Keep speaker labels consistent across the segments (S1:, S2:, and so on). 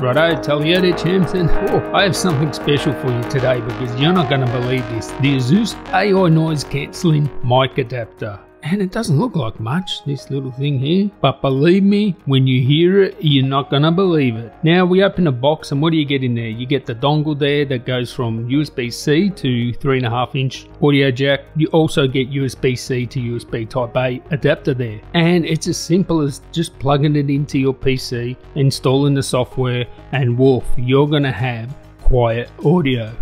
S1: Righto, there, Chamson. Oh, I have something special for you today because you're not going to believe this. The Asus AI noise cancelling mic adapter. And it doesn't look like much, this little thing here. But believe me, when you hear it, you're not gonna believe it. Now we open the box and what do you get in there? You get the dongle there that goes from USB-C to 3.5 inch audio jack. You also get USB-C to USB Type A adapter there. And it's as simple as just plugging it into your PC, installing the software, and woof, you're gonna have quiet audio.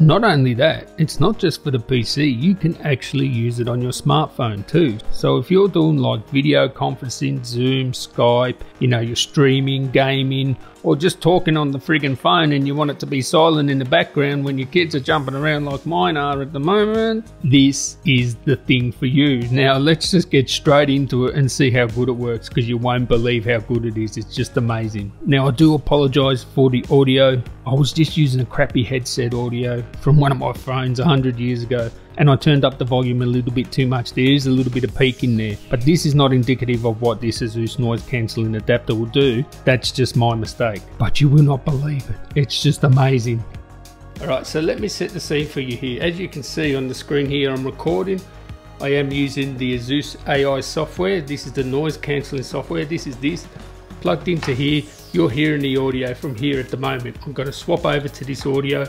S1: Not only that, it's not just for the PC, you can actually use it on your smartphone too. So if you're doing like video conferencing, Zoom, Skype, you know, you're streaming, gaming, or just talking on the friggin' phone and you want it to be silent in the background when your kids are jumping around like mine are at the moment, this is the thing for you. Now let's just get straight into it and see how good it works because you won't believe how good it is. It's just amazing. Now I do apologize for the audio. I was just using a crappy headset audio from one of my phones 100 years ago and I turned up the volume a little bit too much. There is a little bit of peak in there, but this is not indicative of what this Asus noise cancelling adapter will do. That's just my mistake. But you will not believe it. It's just amazing. Alright, so let me set the scene for you here. As you can see on the screen here, I'm recording. I am using the Asus AI software. This is the noise cancelling software. This is this plugged into here. You're hearing the audio from here at the moment. I'm going to swap over to this audio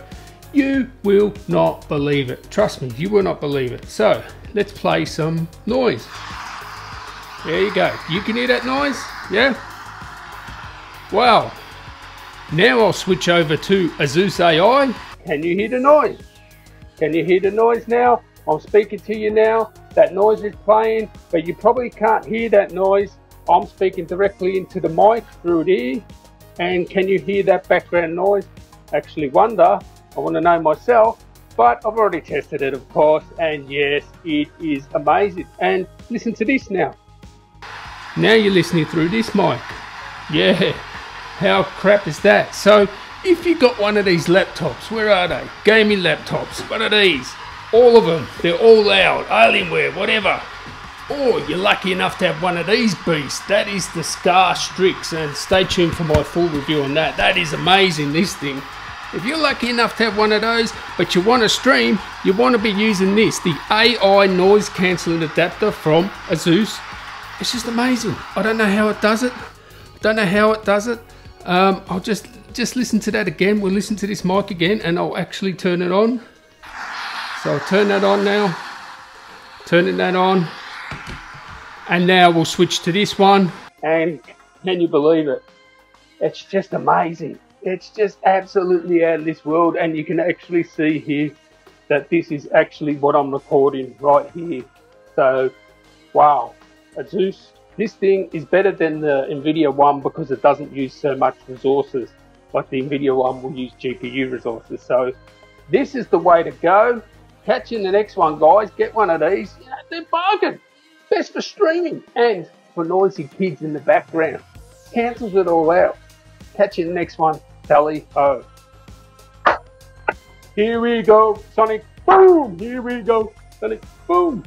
S1: you will not believe it. Trust me, you will not believe it. So let's play some noise. There you go. You can hear that noise? Yeah? Wow. Now I'll switch over to Asus AI. Can you hear the noise? Can you hear the noise now? I'm speaking to you now. That noise is playing, but you probably can't hear that noise. I'm speaking directly into the mic through. And can you hear that background noise? Actually wonder I want to know myself, but I've already tested it, of course, and yes, it is amazing. And listen to this now. Now you're listening through this mic. Yeah, how crap is that? So, if you got one of these laptops, where are they? Gaming laptops, what are these? All of them, they're all loud, Alienware, whatever. Or you're lucky enough to have one of these beasts. That is the Scar Strix, and stay tuned for my full review on that. That is amazing, this thing. If you're lucky enough to have one of those, but you want to stream, you want to be using this, the AI noise cancelling adapter from Asus. It's just amazing. I don't know how it does it. I Don't know how it does it. Um, I'll just just listen to that again. We'll listen to this mic again, and I'll actually turn it on. So I'll turn that on now. Turning that on, and now we'll switch to this one. And can you believe it? It's just amazing. It's just absolutely out of this world. And you can actually see here that this is actually what I'm recording right here. So wow. Asus this thing is better than the Nvidia one because it doesn't use so much resources like the Nvidia one will use GPU resources. So this is the way to go. Catch in the next one guys. Get one of these. Yeah, they're bargain best for streaming and for noisy kids in the background cancels it all out catch you in the next one Tally ho. Here we go, Sonic. Boom! Here we go, Sonic. Boom!